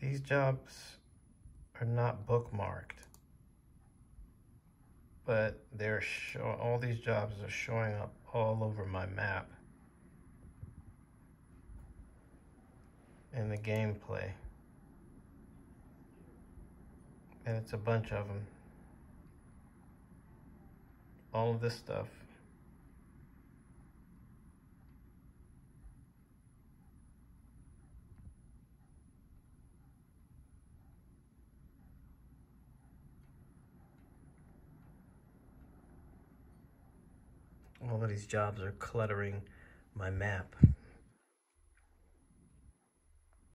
These jobs are not bookmarked. But they're all these jobs are showing up all over my map. In the gameplay. And it's a bunch of them. All of this stuff. All of these jobs are cluttering my map.